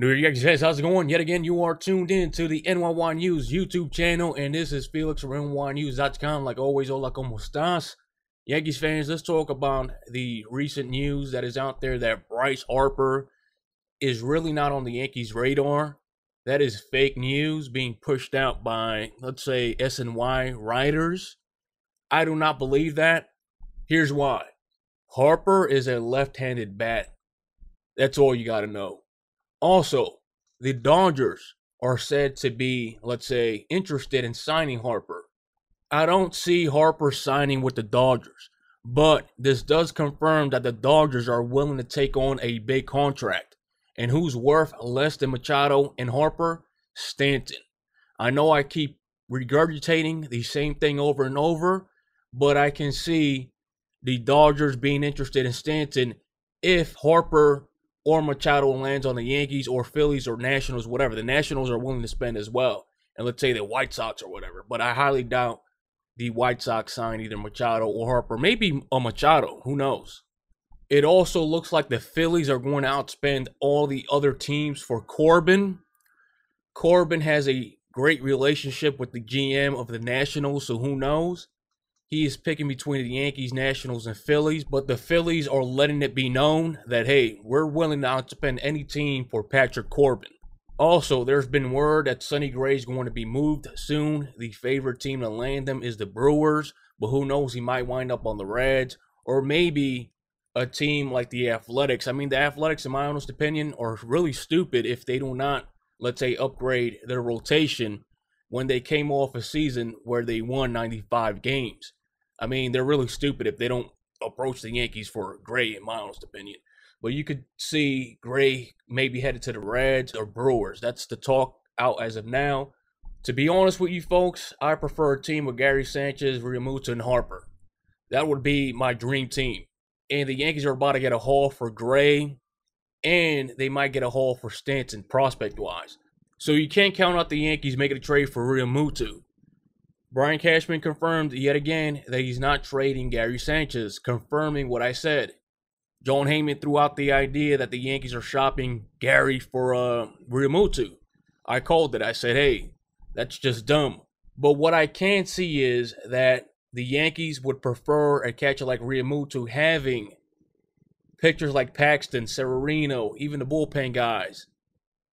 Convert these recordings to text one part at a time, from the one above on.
New York says, how's it going? Yet again, you are tuned in to the NYY News YouTube channel, and this is Felix from NYYNews.com. Like always, hola, como estás? Yankees fans, let's talk about the recent news that is out there that Bryce Harper is really not on the Yankees' radar. That is fake news being pushed out by, let's say, SNY writers. I do not believe that. Here's why Harper is a left handed bat. That's all you got to know. Also, the Dodgers are said to be, let's say, interested in signing Harper. I don't see Harper signing with the Dodgers, but this does confirm that the Dodgers are willing to take on a big contract. And who's worth less than Machado and Harper? Stanton. I know I keep regurgitating the same thing over and over, but I can see the Dodgers being interested in Stanton if Harper or Machado lands on the Yankees or Phillies or Nationals, whatever. The Nationals are willing to spend as well. And let's say the White Sox or whatever. But I highly doubt the White Sox sign either Machado or Harper. Maybe a Machado. Who knows? It also looks like the Phillies are going to outspend all the other teams for Corbin. Corbin has a great relationship with the GM of the Nationals, so who knows? He is picking between the Yankees, Nationals, and Phillies, but the Phillies are letting it be known that, hey, we're willing to outspend any team for Patrick Corbin. Also, there's been word that Sonny Gray is going to be moved soon. The favorite team to land them is the Brewers, but who knows, he might wind up on the Reds, or maybe a team like the Athletics. I mean, the Athletics, in my honest opinion, are really stupid if they do not, let's say, upgrade their rotation when they came off a season where they won 95 games. I mean, they're really stupid if they don't approach the Yankees for Gray, in my honest opinion. But you could see Gray maybe headed to the Reds or Brewers. That's the talk out as of now. To be honest with you folks, I prefer a team with Gary Sanchez, Realmuto, and Harper. That would be my dream team. And the Yankees are about to get a haul for Gray, and they might get a haul for Stanton prospect-wise. So you can't count out the Yankees making a trade for Realmuto. Brian Cashman confirmed yet again that he's not trading Gary Sanchez, confirming what I said. Jon Heyman threw out the idea that the Yankees are shopping Gary for uh, Realmuto. I called it. I said, hey, that's just dumb. But what I can see is that the Yankees would prefer a catcher like Realmuto having pitchers like Paxton, Severino, even the bullpen guys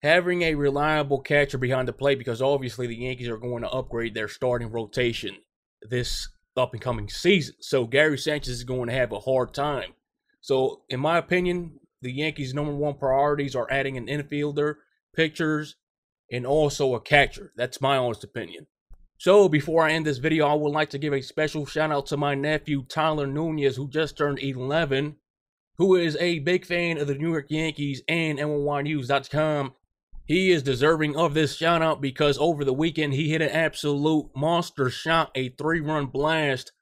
having a reliable catcher behind the plate because obviously the Yankees are going to upgrade their starting rotation this up and coming season. So Gary Sanchez is going to have a hard time. So, in my opinion, the Yankees' number one priorities are adding an infielder, pitchers, and also a catcher. That's my honest opinion. So, before I end this video, I would like to give a special shout out to my nephew, Tyler Nunez, who just turned 11, who is a big fan of the New York Yankees and NYYNews.com he is deserving of this shout out because over the weekend he hit an absolute monster shot, a three run blast.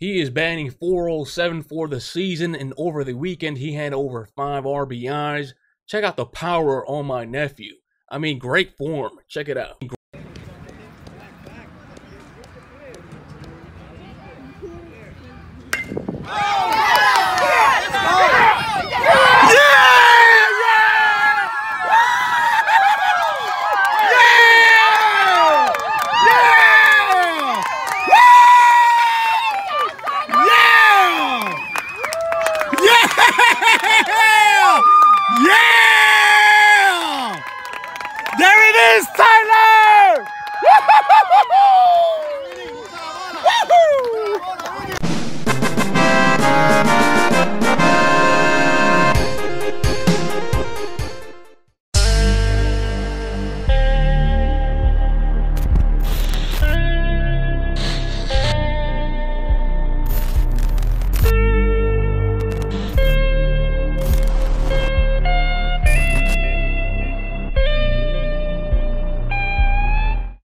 He is batting 407 for the season, and over the weekend he had over five RBIs. Check out the power on my nephew. I mean, great form. Check it out. There it is, Tyler!